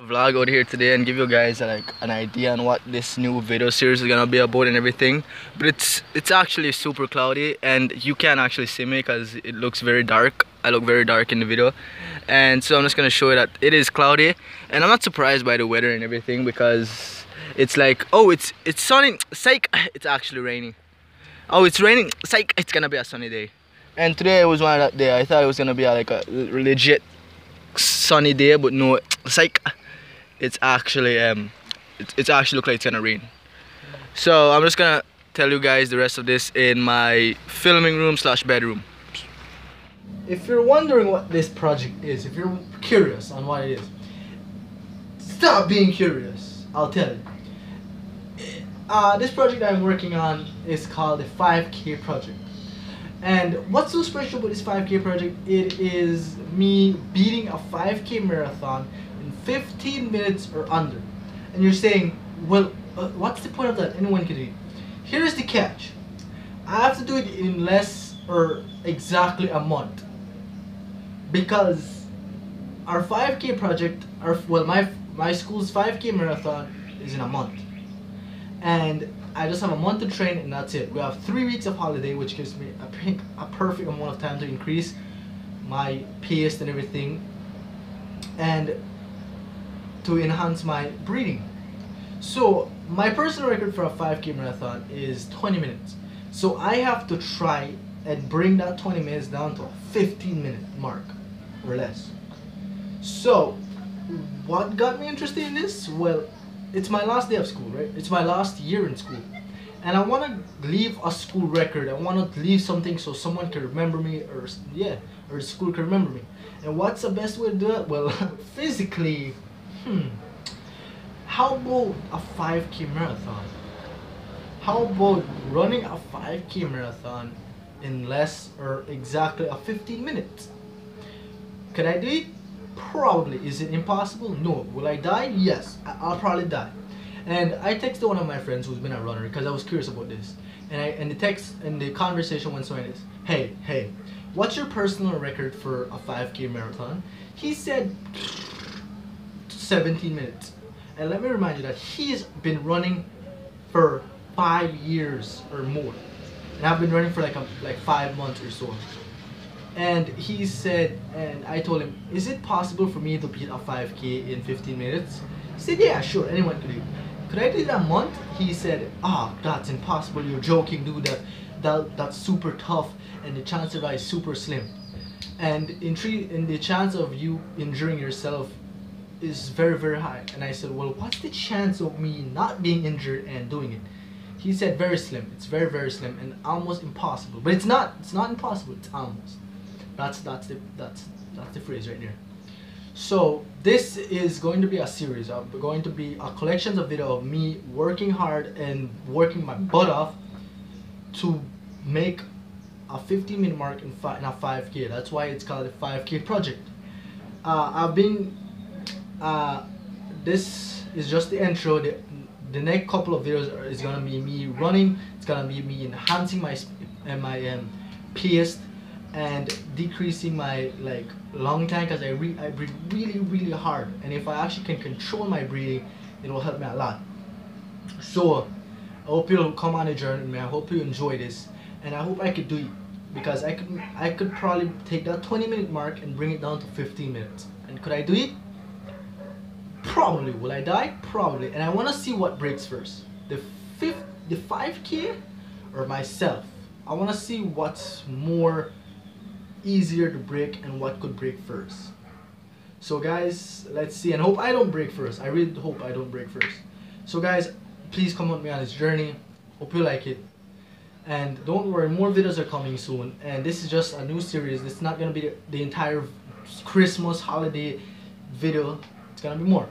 vlog out here today and give you guys like an idea on what this new video series is gonna be about and everything. But it's it's actually super cloudy and you can't actually see me because it looks very dark. I look very dark in the video. And so I'm just gonna show you that it is cloudy. And I'm not surprised by the weather and everything because it's like oh it's it's sunny. Psych it's actually raining. Oh it's raining. Psych it's gonna be a sunny day. And today was one of that day. I thought it was gonna be a, like a legit sunny day but no. Psych it's actually um it, it's actually look like it's gonna rain so i'm just gonna tell you guys the rest of this in my filming room slash bedroom. If you're wondering what this project is if you're curious on what it is stop being curious i'll tell you. Uh, this project i'm working on is called the 5k project. And what's so special about this 5k project? It is me beating a 5k marathon 15 minutes or under. And you're saying, well, uh, what's the point of that? Anyone can do it. Here's the catch. I have to do it in less or exactly a month. Because our 5k project, our well, my my school's 5k marathon is in a month. And I just have a month to train and that's it. We have three weeks of holiday, which gives me a, a perfect amount of time to increase my pace and everything. And to enhance my breathing. So my personal record for a 5k marathon is 20 minutes. So I have to try and bring that 20 minutes down to a 15 minute mark or less. So what got me interested in this? Well, it's my last day of school, right? It's my last year in school. And I want to leave a school record. I want to leave something so someone can remember me or yeah, or the school can remember me. And what's the best way to do it? Well, physically Hmm. How about a 5k marathon? How about running a 5k marathon in less or exactly a 15 minutes? Could I do it? Probably. Is it impossible? No. Will I die? Yes. I'll probably die. And I texted one of my friends who's been a runner because I was curious about this. And I and the text and the conversation went something like this. Hey, hey, what's your personal record for a 5k marathon? He said 17 minutes. And let me remind you that he's been running for five years or more. And I've been running for like a, like five months or so. And he said, and I told him, is it possible for me to beat a 5k in 15 minutes? He said, yeah, sure, anyone could do Could I do that a month? He said, ah, oh, that's impossible, you're joking, dude, that, that, that's super tough and the chance of that is super slim. And in, three, in the chance of you injuring yourself is very very high. And I said well what's the chance of me not being injured and doing it? He said very slim. It's very very slim and almost impossible. But it's not it's not impossible. It's almost. That's that's the that's that's the phrase right there. So this is going to be a series of going to be a collection of video of me working hard and working my butt off to make a 15 minute mark in, in a 5k that's why it's called a 5k project. Uh, I've been uh, this is just the intro. The, the next couple of videos is gonna be me running. It's gonna be me enhancing my and my um, pace and decreasing my like lung time because I, re I breathe really really hard. And if I actually can control my breathing it will help me a lot. So I hope you'll come on a journey I hope you enjoy this. And I hope I could do it because I could I could probably take that 20 minute mark and bring it down to 15 minutes. And could I do it Probably. Will I die? Probably. And I want to see what breaks first. The fifth, the 5k or myself. I want to see what's more easier to break and what could break first. So guys, let's see and hope I don't break first. I really hope I don't break first. So guys, please come with me on this journey. Hope you like it. And don't worry, more videos are coming soon. And this is just a new series. It's not going to be the entire Christmas holiday video it's gonna be more.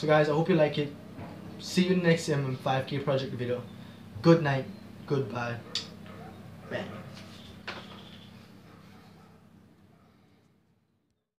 So guys, I hope you like it. See you next time in 5k project video. Good night. Goodbye. Bang.